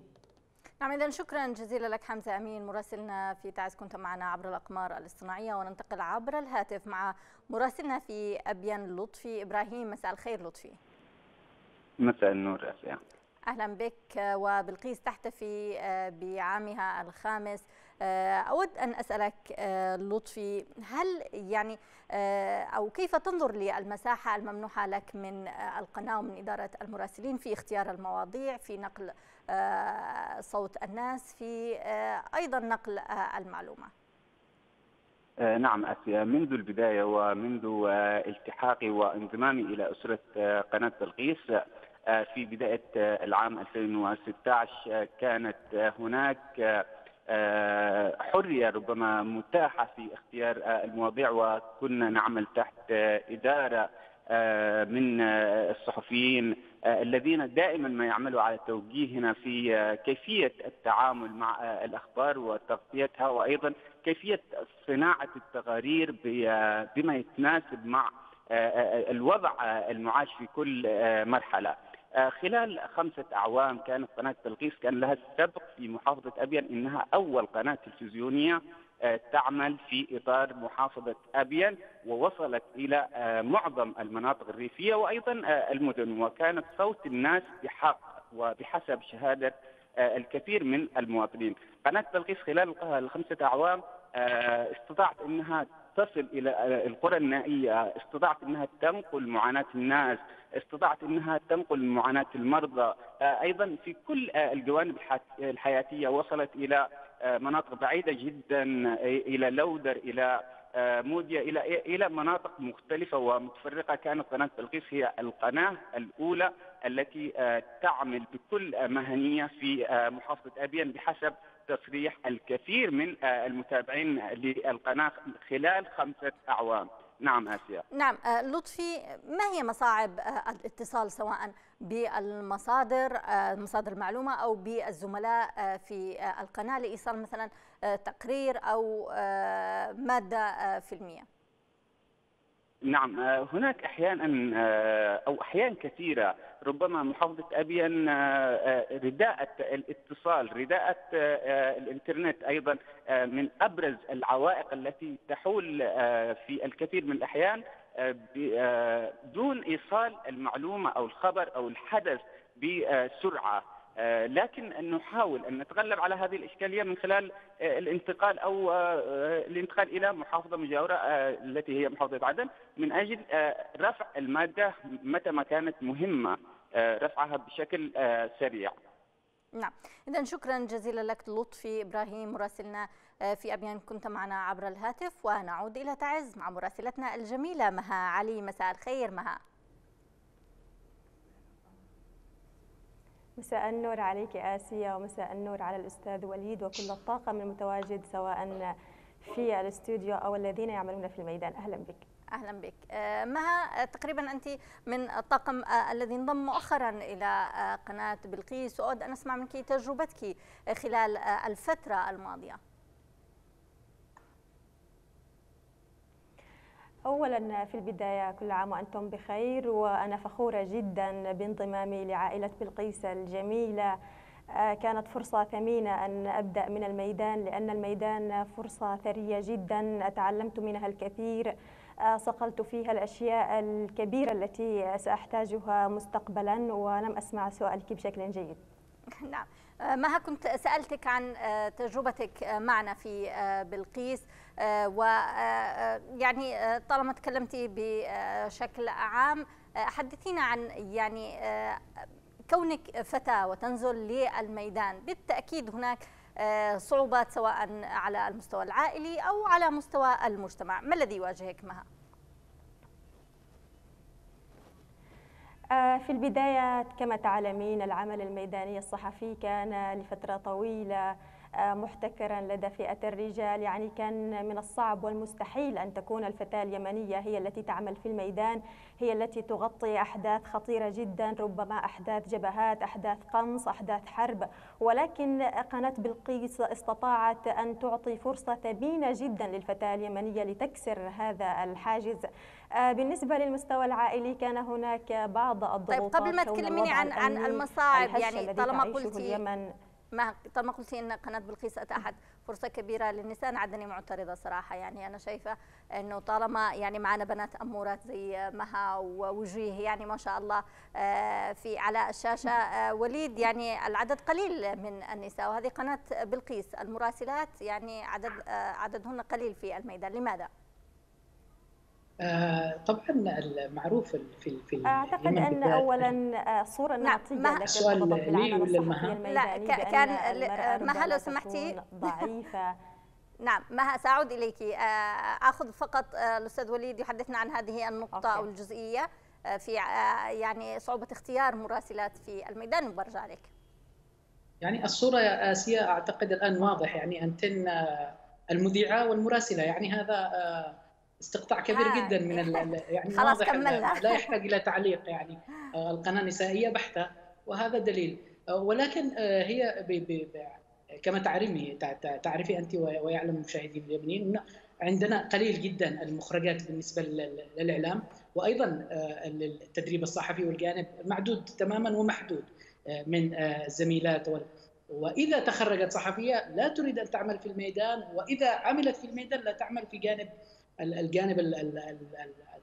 نعم إذا شكرا جزيلا لك حمزة أمين مراسلنا في تعز كنت معنا عبر الأقمار الاصطناعية وننتقل عبر الهاتف مع مراسلنا في أبين لطفي إبراهيم مساء الخير لطفي. مساء النور أسيا. أهلا بك وبلقيس تحتفي آه، بعامها الخامس. آه، أود أن أسألك آه، لطفي هل يعني أو كيف تنظر للمساحة الممنوحة لك من القناة ومن إدارة المراسلين في اختيار المواضيع في نقل صوت الناس في أيضا نقل المعلومة. نعم أسيا منذ البداية ومنذ التحاقي وانضمامي إلى أسرة قناة بلقيس في بداية العام 2016 كانت هناك حرية ربما متاحة في اختيار المواضيع وكنا نعمل تحت إدارة من الصحفيين الذين دائما ما يعملوا على توجيهنا في كيفية التعامل مع الأخبار وتغطيتها وأيضا كيفية صناعة التقارير بما يتناسب مع الوضع المعاش في كل مرحلة. آه، خلال خمسة أعوام كانت قناة بلقيس كان لها السبق في محافظة أبين إنها أول قناة تلفزيونية آه، تعمل في إطار محافظة أبين ووصلت إلى آه، معظم المناطق الريفية وأيضا المدن وكانت صوت الناس بحق وبحسب شهادة الكثير من المواطنين. قناة بلقيس خلال الخمسة أعوام استطاعت أنها تصل إلى القرى النائية استطاعت أنها تنقل معاناة الناس استطاعت إنها تنقل معاناة المرضى. آه، أيضا في كل آه، الجوانب الحياتية وصلت إلى آه، مناطق بعيدة جدا إلى لودر إلى موديا إلى إلى مناطق مختلفة ومتفرقة كانت قناة بلقيس هي القناة الأولى التي تعمل بكل مهنية في محافظة ابين بحسب تصريح الكثير من المتابعين للقناة خلال خمسة أعوام. نعم آسيا. نعم آه، لطفي ما هي مصاعب آه، الاتصال سواء بالمصادر آه، مصادر المعلومة أو بالزملاء في القناة لإيصال مثلا تقرير أو مادة فيلمية؟ نعم هناك أحيانا أو أحيان كثيرة ربما محافظة ابين رداءة الاتصال رداءة الإنترنت أيضا من أبرز العوائق التي تحول في الكثير من الأحيان دون إيصال المعلومة أو الخبر أو الحدث بسرعة. آه، لكن نحاول أن نتغلب على هذه الإشكالية من خلال آه، الانتقال أو آه، الانتقال إلى محافظة مجاورة التي هي محافظة عدن من أجل رفع المادة متى ما كانت مهمة رفعها بشكل سريع. نعم إذا شكرا جزيلا لك لطفي إبراهيم مراسلنا في أبيان كنت معنا عبر الهاتف ونعود إلى تعز مع مراسلتنا الجميلة مها علي مساء الخير مها مساء النور عليك آسيا ومساء النور على الأستاذ وليد وكل الطاقم المتواجد سواء في الاستوديو أو الذين يعملون في الميدان. أهلا بك. أهلا بك. مها تقريبا أنت من الطاقم الذي انضم مؤخرا إلى قناة بلقيس وأود أن أسمع منك تجربتك خلال الفترة الماضية. اولا في البداية كل عام وأنتم بخير وأنا فخورة جدا بانضمامي لعائلة بلقيس الجميلة. آه، كانت فرصة ثمينة أن أبدأ من الميدان لأن الميدان فرصة ثرية جدا. تعلمت منها الكثير. آه، صقلت فيها الأشياء الكبيرة التي سأحتاجها مستقبلا ولم أسمع سؤالك بشكل جيد. نعم. آه، مها كنت سألتك عن تجربتك معنا في بلقيس. ويعني طالما تكلمتي بشكل عام حدثينا عن يعني كونك فتاة وتنزل للميدان بالتأكيد هناك آه، صعوبات سواء على المستوى العائلي أو على مستوى المجتمع ما الذي يواجهك مها؟ آه، في البداية كما تعلمين العمل الميداني الصحفي كان لفترة طويلة محتكرا لدى فئة الرجال. يعني كان من الصعب والمستحيل أن تكون الفتاة اليمنية هي التي تعمل في الميدان هي التي تغطي أحداث خطيرة جدا ربما أحداث جبهات أحداث قنص أحداث حرب. ولكن قناة بلقيس استطاعت أن تعطي فرصة ثمينة جدا للفتاة اليمنية لتكسر هذا الحاجز. آه، بالنسبة للمستوى العائلي كان هناك بعض الضغوطات طيب قبل ما تكلميني عن عن المصاعب يعني طالما قلتي اليمن. ما طالما قلتي إن قناة بلقيس أتاحت فرصة كبيرة للنساء. أنا عدني معترضة صراحة. يعني أنا شايفة إنه طالما يعني معنا بنات أمورات زي مها ووجيه يعني ما شاء الله آه، في على الشاشة آه، وليد يعني العدد قليل من النساء. وهذه قناة بلقيس المراسلات يعني عدد آه، عددهن قليل في الميدان. لماذا؟ آه، طبعا المعروف في في أعتقد أن اولا آه، صورة نعم ما السؤال لي ولا مها؟ لا كان مها لو سمحتي. ضعيفة. نعم مها سأعود إليك. آه، أخذ فقط الأستاذ وليد يحدثنا عن هذه النقطة أو الجزئية في يعني صعوبة اختيار مراسلات في الميدان. وبرجع عليك. يعني الصورة يا آسيا أعتقد الآن واضح يعني أنتن المذيعة والمراسلة يعني هذا استقطاع كبير آه. جدا من يعني خلاص كملنا. لا يحتاج إلى تعليق يعني. آه، القناة نسائيه بحتة وهذا دليل. آه، ولكن آه، هي ب ب كما تعرفي تعرفي أنت ويعلم المشاهدين اليمنيين عندنا قليل جدا المخرجات بالنسبة للإعلام وأيضا التدريب الصحفي والجانب معدود تماما ومحدود من الزميلات وإذا تخرجت صحفية لا تريد أن تعمل في الميدان وإذا عملت في الميدان لا تعمل في جانب الجانب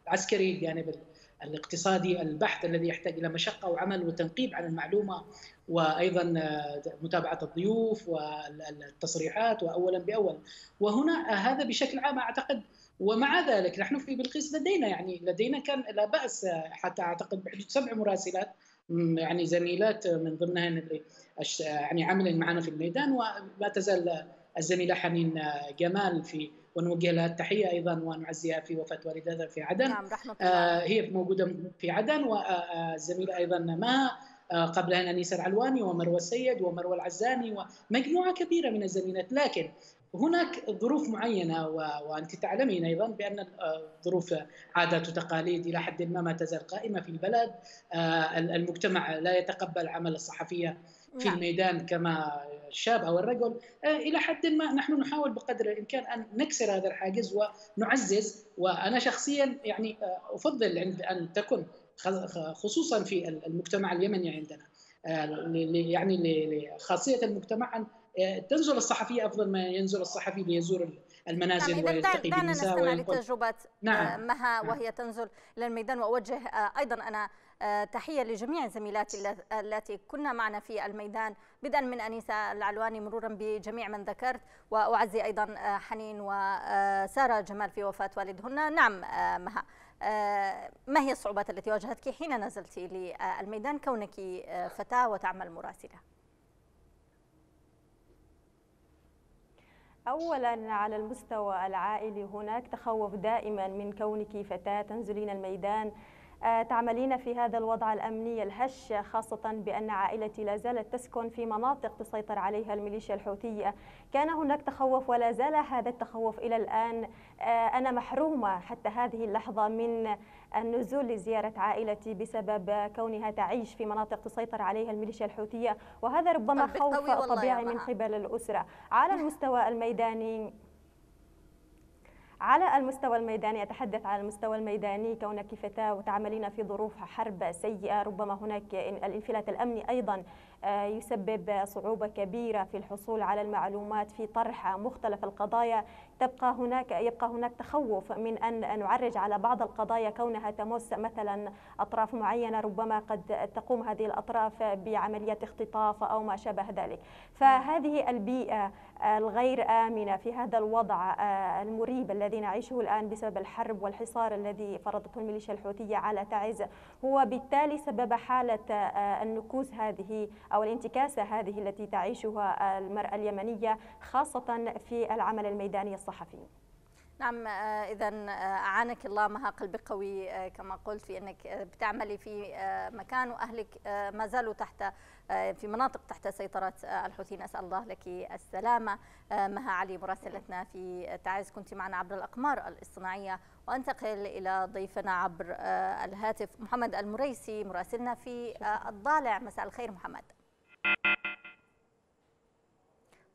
العسكري الجانب الاقتصادي البحث الذي يحتاج إلى مشقة وعمل وتنقيب عن المعلومة وأيضا متابعة الضيوف والتصريحات واولا باول وهنا هذا بشكل عام أعتقد ومع ذلك نحن في بلقيس لدينا يعني لدينا كان لا بأس حتى أعتقد بحدود سبع مراسلات يعني زميلات من ضمنهن اللي يعني عملن معنا في الميدان وما تزال الزميلة حنين جمال في ونوجه لها التحية أيضا ونعزيها في وفاة والدتها في عدن نعم رحمة الله. آه هي موجودة في عدن والزميله أيضا ما آه قبلها أنيس العلواني ومروة السيد ومروة العزاني ومجموعه كبيرة من الزميلات لكن هناك ظروف معينة. وأنت تعلمين أيضا بأن ظروف عادات وتقاليد إلى حد ما ما تزال قائمة في البلد آه المجتمع لا يتقبل عمل الصحفية في نعم. الميدان كما الشاب أو الرجل آه، إلى حد ما نحن نحاول بقدر الإمكان أن نكسر هذا الحاجز ونعزز وأنا شخصيا يعني آه، أفضل أن تكن خصوصا في المجتمع اليمني عندنا آه، يعني خاصية المجتمع أن تنزل الصحفيه أفضل ما ينزل الصحفي ليزور المنازل نعم ويلتقي بالنساء نستمع لتجربة نعم. مها وهي تنزل للميدان وأوجه أيضا أنا آه، تحية لجميع زميلاتي التي كنا معنا في الميدان. بدءا من أنيسة العلواني مرورا بجميع من ذكرت وأعزي أيضا آه، حنين وسارة جمال في وفاة والدهن. نعم آه، مها. ما هي الصعوبات التي واجهتك حين نزلت للميدان؟ كونك فتاة وتعمل مراسلة؟ اولا على المستوى العائلي هناك تخوف دائما من كونك فتاة تنزلين الميدان. تعملين في هذا الوضع الأمني الهش خاصة بأن عائلتي لا زالت تسكن في مناطق تسيطر عليها الميليشيا الحوثية. كان هناك تخوف ولا زال هذا التخوف إلى الآن. أنا محرومة حتى هذه اللحظة من النزول لزيارة عائلتي بسبب كونها تعيش في مناطق تسيطر عليها الميليشيا الحوثية. وهذا ربما خوف طبيعي من قبل الأسرة. على المستوى الميداني على المستوى الميداني أتحدث على المستوى الميداني كونك فتاة وتعملين في ظروف حرب سيئة ربما هناك الانفلات الأمني أيضا آه، يسبب صعوبة كبيرة في الحصول على المعلومات في طرح مختلف القضايا. تبقى هناك يبقى هناك تخوف من أن نعرج على بعض القضايا كونها تمس مثلا أطراف معينة ربما قد تقوم هذه الأطراف بعمليات اختطاف أو ما شابه ذلك. فهذه البيئة الغير آمنة في هذا الوضع آه، المريب الذي نعيشه الآن بسبب الحرب والحصار الذي فرضته الميليشيا الحوثية على تعز هو بالتالي سبب حالة آه، النكوس هذه أو الانتكاسة هذه التي تعيشها المرأة اليمنية خاصة في العمل الميداني الصحفي. نعم آه، إذا آه، أعانك الله مها قلبك قوي آه، كما قلت في أنك بتعملي في مكان وأهلك ما زالوا تحت في مناطق تحت سيطرة الحوثيين. أسأل الله لك السلامة. مها علي مراسلتنا في تعز. كنت معنا عبر الأقمار الاصطناعية. وأنتقل إلى ضيفنا عبر الهاتف. محمد المريسي مراسلنا في الضالع. مساء الخير محمد.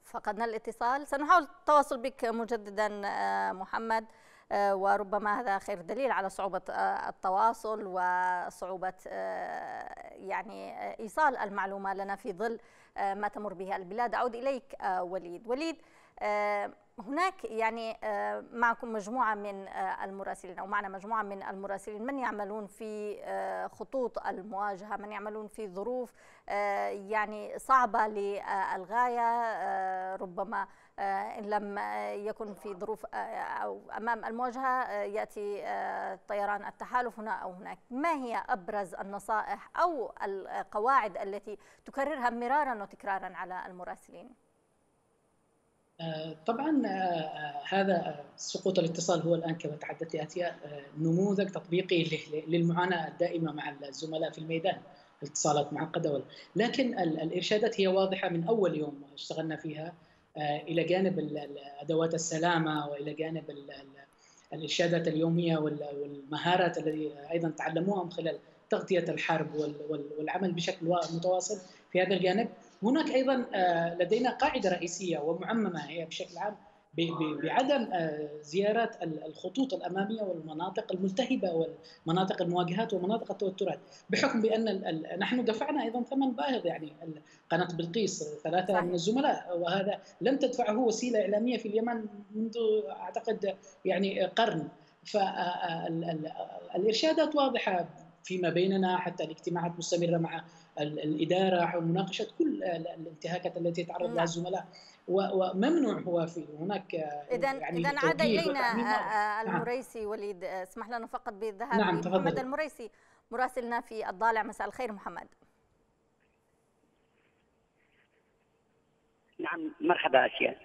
فقدنا الاتصال. سنحاول التواصل بك مجددا آه، محمد. آه، وربما هذا خير دليل على صعوبة آه، التواصل وصعوبة يعني إيصال المعلومة لنا في ظل ما تمر به البلاد. أعود إليك وليد. وليد هناك يعني آه، معكم مجموعة من آه، المراسلين أو معنا مجموعة من المراسلين. من يعملون في آه، خطوط المواجهة؟ من يعملون في ظروف يعني صعبة للغاية؟ ربما إن لم يكن في ظروف أو أمام المواجهة يأتي طيران التحالف هنا أو هناك. ما هي أبرز النصائح أو القواعد التي تكررها مرارا وتكرارا على المراسلين؟ طبعا آه، هذا سقوط الاتصال هو الآن كما تحدثت اتياء آه، نموذج تطبيقي للمعاناة الدائمة مع الزملاء في الميدان الاتصالات معقدة لكن الإرشادات هي واضحة من أول يوم اشتغلنا فيها. آه، إلى جانب أدوات السلامة وإلى جانب الإرشادات اليومية والمهارات التي أيضا تعلموها من خلال تغطية الحرب والعمل بشكل متواصل في هذا الجانب. هناك أيضا آه، لدينا قاعدة رئيسية ومعممة هي بشكل عام بعدم آه، زيارات الخطوط الأمامية والمناطق الملتهبة والمناطق المواجهات ومناطق التوترات بحكم بأن نحن دفعنا أيضا ثمن باهظ يعني قناة بلقيس ثلاثة صحيح. من الزملاء وهذا لم تدفعه وسيلة إعلامية في اليمن منذ أعتقد يعني قرن فالارشادات واضحة فيما بيننا حتى الاجتماعات مستمرة مع الإدارة ومناقشه كل الانتهاكات التي يتعرض لها نعم. الزملاء وممنوع هو في هناك اذا يعني اذا عاد الينا آه، نعم. المريسي وليد آه، اسمح لنا فقط بالذهاب نعم محمد المريسي مراسلنا في الضالع. مساء الخير محمد. نعم مرحبا أشياء.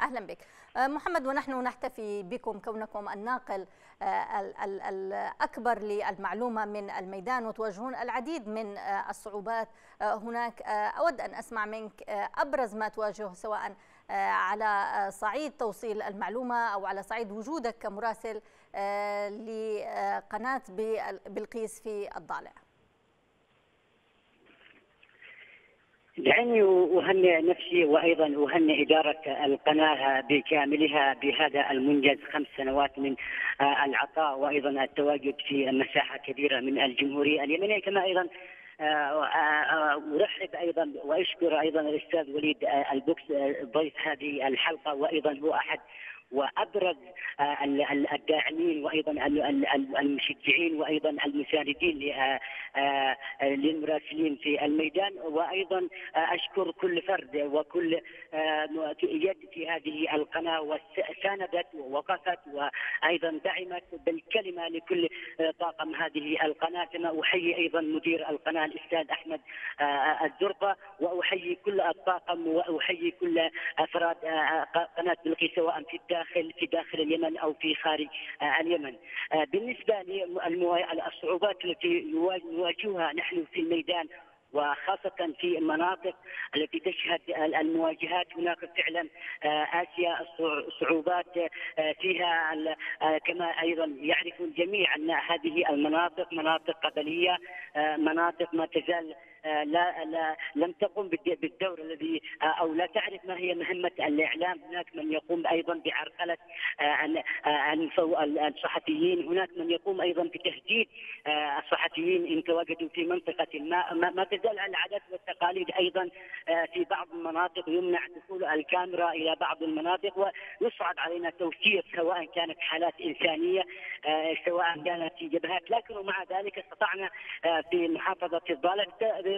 أهلا بك. آه، محمد ونحن نحتفي بكم كونكم الناقل. آه، الأكبر للمعلومة من الميدان وتواجهون العديد من آه، الصعوبات. هناك أود أن أسمع منك أبرز ما تواجهه سواء على صعيد توصيل المعلومة أو على صعيد وجودك كمراسل لقناة بلقيس في الضالع. دعني أهنئ نفسي وأيضا أهنئ إدارة القناة بكاملها بهذا المنجز خمس سنوات من آه، العطاء وأيضا التواجد في مساحة كبيرة من الجمهورية اليمنية. كما أيضا آه، آه، أرحب أيضا وأشكر أيضا الأستاذ وليد البوكس ضيف هذه الحلقة وأيضا هو أحد وأبرز آه، الداعمين وأيضا المشجعين وأيضا المساندين آه، آه، للمراسلين في الميدان. وأيضا أشكر كل فرد وكل يد في هذه القناة وساندت ووقفت وأيضا دعمت بالكلمة لكل طاقم هذه القناة. كما أحيي أيضا مدير القناة الأستاذ أحمد الزرقاء وأحيي كل الطاقم وأحيي كل أفراد قناة بلقيس سواء في الداخل في داخل اليمن أو في خارج اليمن. بالنسبة للصعوبات التي نواجهها نحن في الميدان وخاصة في المناطق التي تشهد المواجهات هناك فعلا آه، آسيا صعوبات آه، فيها آه، كما أيضا يعرف الجميع أن هذه المناطق مناطق قبلية مناطق ما تزال آه، لا لا لم تقم بالدور الذي آه، أو لا تعرف ما هي مهمة الإعلام، هناك من يقوم أيضا بعرقلة آه، الصحفيين، هناك من يقوم أيضا بتهديد الصحفيين إن تواجدوا في منطقة ما ما تزال العادات والتقاليد أيضا في بعض المناطق. يمنع دخول الكاميرا إلى بعض المناطق ويصعب علينا توفير سواء كانت حالات إنسانية سواء كانت في جبهات، لكن ومع ذلك استطعنا في محافظة الضالع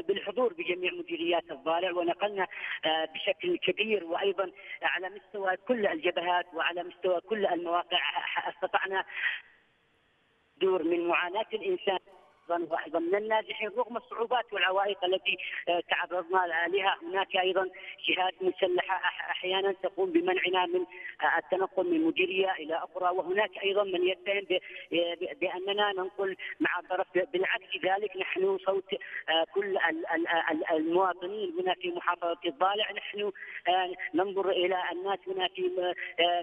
بالحضور بجميع مديريات الضالع ونقلنا آه، بشكل كبير وأيضا على مستوى كل الجبهات وعلى مستوى كل المواقع استطعنا دور من معاناة الإنسان. أيضا وأيضا من الناجحين رغم الصعوبات والعوائق التي آه، تعرضنا لها. هناك أيضا جهات مسلحة أحيانا تقوم بمنعنا من آه، التنقل من مديرية إلى أخرى. وهناك أيضا من يتهم بأننا ننقل مع الطرف بالعكس ذلك نحن صوت آه، كل المواطنين هنا في محافظة الضالع. نحن ننظر إلى الناس هنا في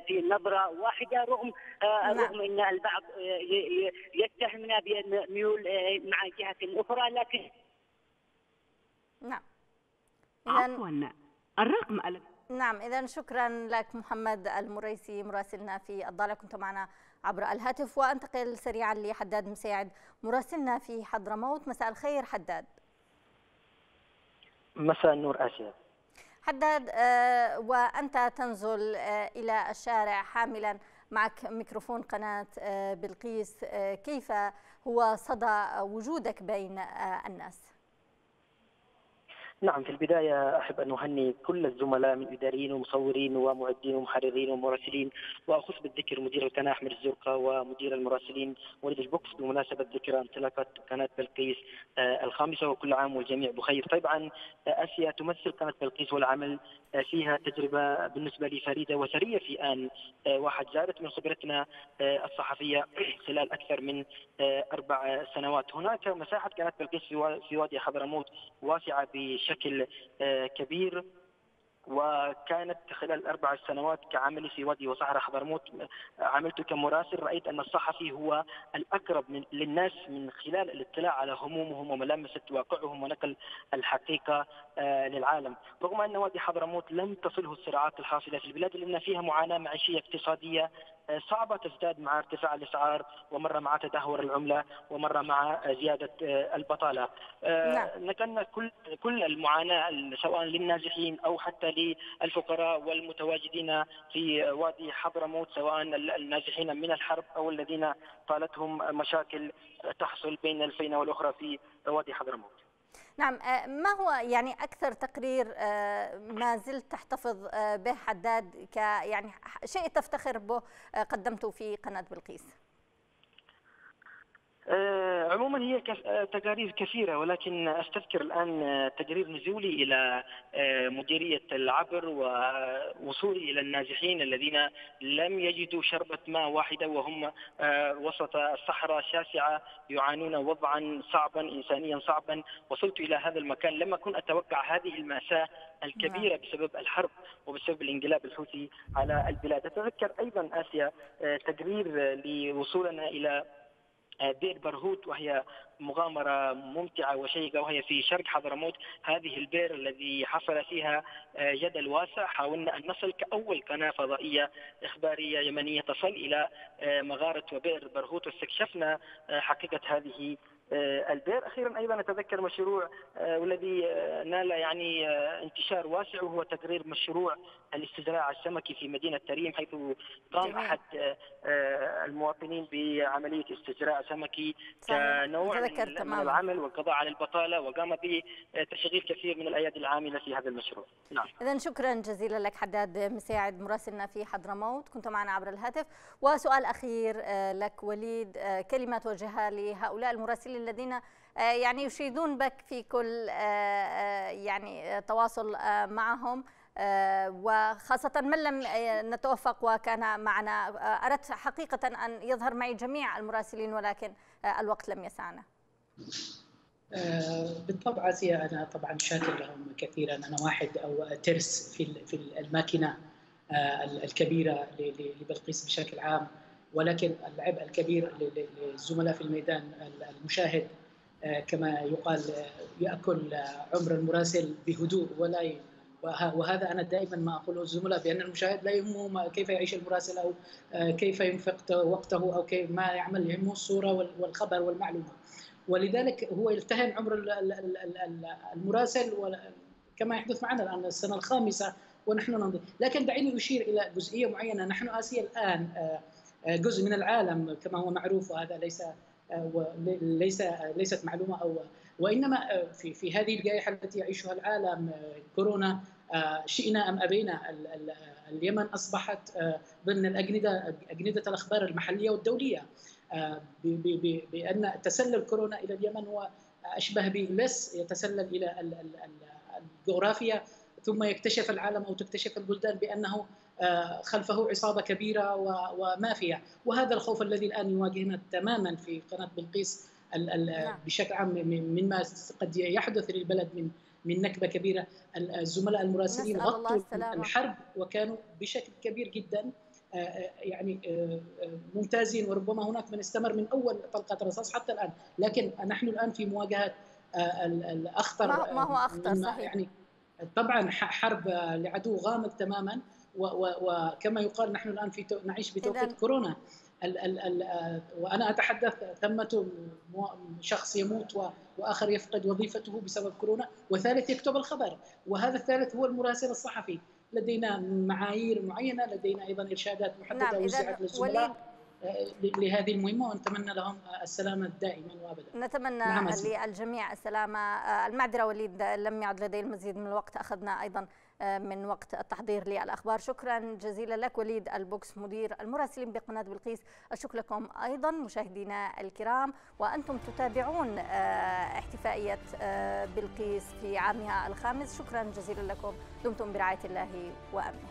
في نظره واحدة رغم نعم. رغم إن البعض يتهمنا بميول مع جهة أخرى لكن نعم. عفوا الرقم نعم إذا شكرا لك محمد المريسي مراسلنا في الضالع كنت معنا عبر الهاتف وأنتقل سريعا لحداد مساعد مراسلنا في حضرموت. مساء الخير حداد. مساء النور آسيا. حداد آه وأنت تنزل آه إلى الشارع حاملا. معك ميكروفون قناة آه بلقيس كيف هو صدى وجودك بين آه، الناس. نعم في البداية أحب أن أهني كل الزملاء من إداريين ومصورين ومعدين ومحررين ومراسلين وأخص بالذكر مدير القناة أحمد الزرقاء ومدير المراسلين وليد البوكس بمناسبة ذكرى انطلاقة قناة بلقيس آه، الخامسة وكل عام والجميع بخير. طبعا آه، آسيا تمثل قناة بلقيس والعمل فيها تجربة بالنسبة لي فريدة وثرية في آن واحد زادت من خبرتنا الصحفية خلال أكثر من أربع سنوات. هناك مساحة قناة بلقيس في وادي حضرموت واسعة بشكل كبير وكانت خلال الأربع سنوات كعملي في وادي وصحراء حضرموت عملت كمراسل. رأيت أن الصحفي هو الأقرب من للناس من خلال الاطلاع على همومهم وملامسة واقعهم ونقل الحقيقة آه، للعالم. رغم أن وادي حضرموت لم تصله الصراعات الحاصلة في البلاد لأن فيها معاناة معيشية اقتصادية آه، صعبة تزداد مع ارتفاع الأسعار ومرة مع تدهور العملة ومرة مع زيادة آه، البطالة نعم. نقلنا كل كل المعاناة سواء للنازحين أو حتى للفقراء والمتواجدين في وادي حضرموت سواء النازحين من الحرب أو الذين طالتهم مشاكل تحصل بين الفينة والأخرى في وادي حضرموت نعم آه، ما هو يعني أكثر تقرير آه، ما زلت تحتفظ آه، به حداد ك يعني شيء تفتخر به قدمته في قناة بلقيس؟ آه، عموما هي آه، تقارير كثيرة ولكن أستذكر الآن آه، تقرير نزولي إلى مديرية العبر ووصولي إلى النازحين الذين لم يجدوا شربة ماء واحدة وهم وسط الصحراء الشاسعه يعانون وضعا صعبا انسانيا صعبا وصلت إلى هذا المكان لم أكن أتوقع هذه المأساة الكبيرة نعم. بسبب الحرب وبسبب الانقلاب الحوثي على البلاد أتذكر أيضا آسيا تقرير لوصولنا إلى بئر برهوت وهي مغامرة ممتعة وشيقة وهي في شرق حضرموت هذه البئر الذي حصل فيها آه، جدل واسع حاولنا أن نصل كأول قناة فضائية إخبارية يمنية تصل إلى آه، مغارة وبئر برهوت. واستكشفنا آه، حقيقة هذه البير. أخيرا أيضا أتذكر مشروع والذي نال يعني انتشار واسع وهو تقرير مشروع الاستزراع السمكي في مدينة تريم حيث قام أحد المواطنين بعملية استزراع سمكي كنوع من العمل والقضاء على البطالة وقام بتشغيل كثير من الأيادي العاملة في هذا المشروع. نعم. اذا شكرا جزيلا لك حداد مساعد مراسلنا في حضرموت. كنت معنا عبر الهاتف. وسؤال أخير لك وليد كلمة توجهها لهؤلاء المراسلين. الذين يعني يشيدون بك في كل يعني تواصل معهم. وخاصة من لم نتوفق وكان معنا. أردت حقيقة أن يظهر معي جميع المراسلين ولكن الوقت لم يسعنا. بالطبع اسيا أنا طبعا شاكر لهم كثيرا. أنا واحد أو ترس في الماكينة الكبيرة لبلقيس بشكل عام. ولكن العبء الكبير للزملاء في الميدان المشاهد كما يقال يأكل عمر المراسل بهدوء ولا وهذا أنا دائما ما أقوله للزملاء بأن المشاهد لا يهمه كيف يعيش المراسل أو كيف ينفق وقته أو كيف ما يعمل يهمه الصورة والخبر والمعلومة. ولذلك هو يلتهم عمر المراسل كما يحدث معنا الآن السنة الخامسة ونحن نمضي لكن دعيني أشير إلى جزئية معينة. نحن آسيا الآن جزء من العالم كما هو معروف وهذا ليس ليس ليست معلومة أو وإنما في في هذه الجائحة التي يعيشها العالم كورونا شئنا أم أبينا اليمن أصبحت ضمن الأجندة أجندة الأخبار المحلية والدولية بأن تسلل كورونا إلى اليمن هو اشبه بلص يتسلل إلى الجغرافيا ثم يكتشف العالم أو تكتشف البلدان بأنه خلفه عصابة كبيرة ومافيا. وهذا الخوف الذي الآن يواجهنا تماما في قناة بلقيس بشكل عام مما قد يحدث للبلد من من نكبة كبيرة. الزملاء المراسلين غطوا الحرب وكانوا بشكل كبير جدا يعني ممتازين. وربما هناك من استمر من أول طلقة الرصاص حتى الآن. لكن نحن الآن في مواجهة الأخطر ما هو أخطر؟ صحيح. يعني طبعا حرب لعدو غامض تماما. وكما يقال نحن الآن في نعيش بتوقيت كورونا. ال ال ال وأنا أتحدث ثمة شخص يموت وآخر يفقد وظيفته بسبب كورونا وثالث يكتب الخبر. وهذا الثالث هو المراسل الصحفي. لدينا معايير معينة لدينا أيضا إرشادات محددة نعم وزعت للزملاء لهذه المهمة ونتمنى لهم السلامة دائما وابدا. نتمنى نعم للجميع السلامة، المعذرة وليد لم يعد لدي المزيد من الوقت أخذنا أيضا من وقت التحضير للأخبار، شكرا جزيلا لك وليد البوكس مدير المراسلين بقناة بلقيس، الشكر لكم أيضا مشاهدينا الكرام وأنتم تتابعون احتفائية بلقيس في عامها الخامس، شكرا جزيلا لكم، دمتم برعاية الله وأمنه.